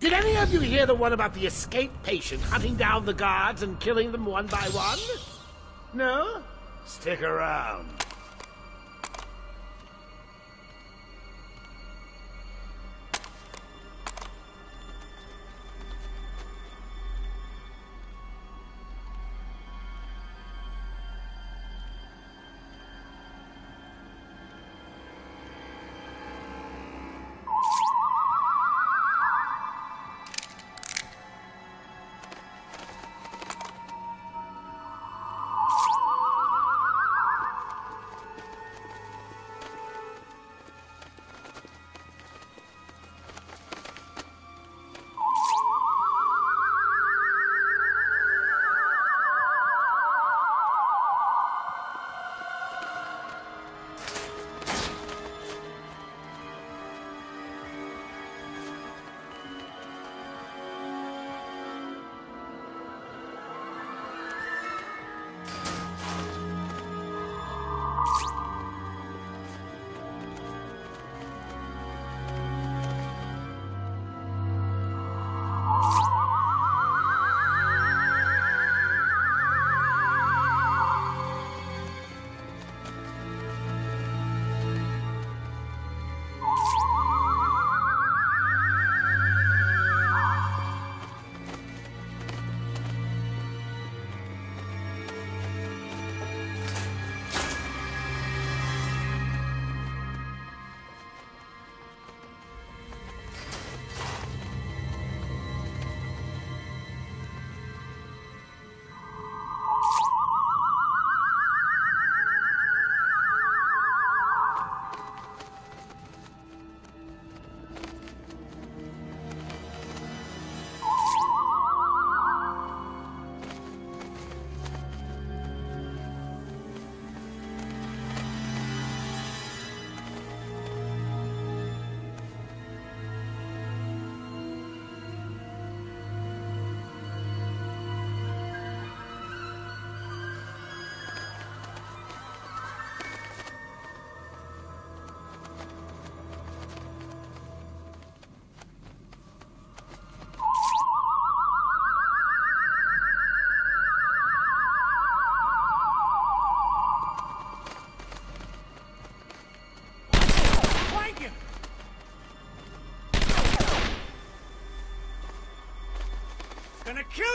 Did any of you hear the one about the escaped patient hunting down the guards and killing them one by one? No? Stick around.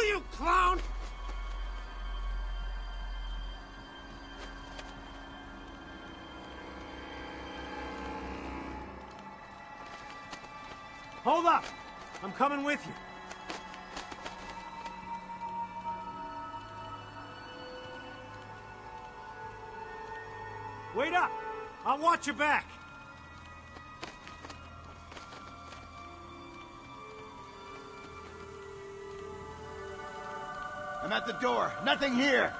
You, clown! Hold up! I'm coming with you. Wait up! I'll watch your back. I'm at the door. Nothing here.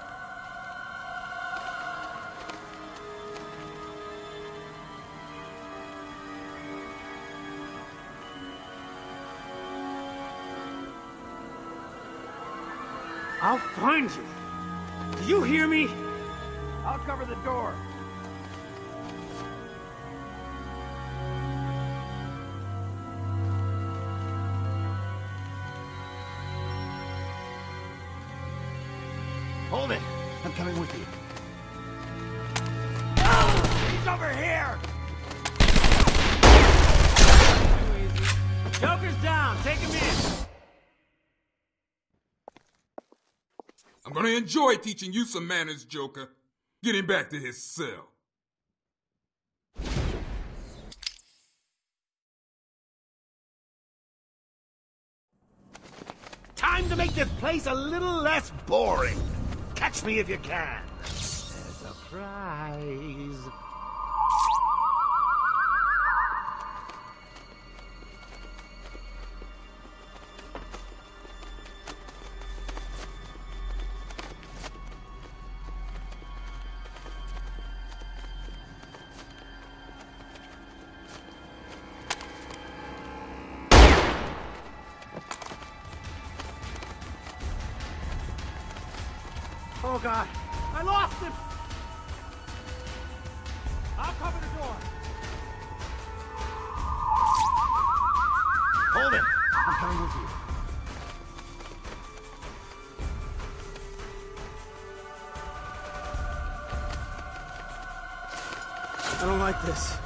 I'll find you. Do you hear me? I'll cover the door. Coming with you. He's over here! Joker's down. Take him in. I'm gonna enjoy teaching you some manners, Joker. Get him back to his cell. Time to make this place a little less boring. Catch me if you can. There's a prize. Oh, God. I lost him. I'll cover the door. Hold it. I'm coming with you. I don't like this.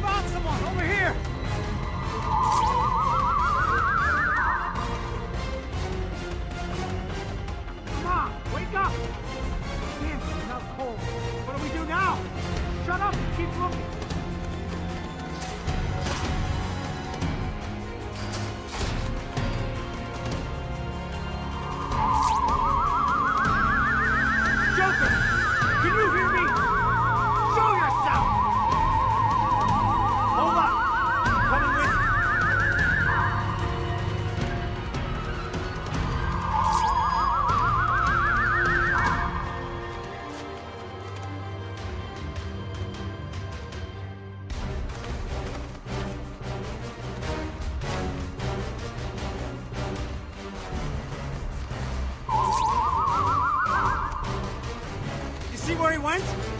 Found someone over here! Come on, wake up! Damn, it's not cold. What do we do now? Shut up and keep looking. Where he went?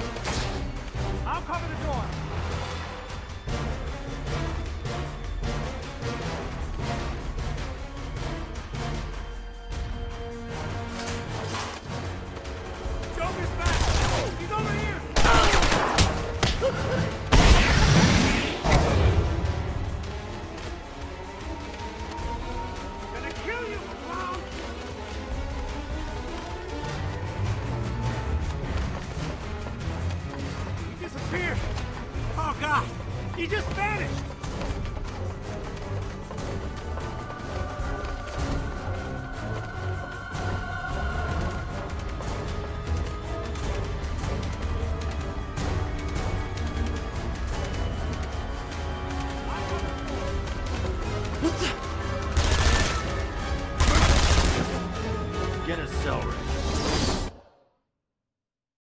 He just vanished!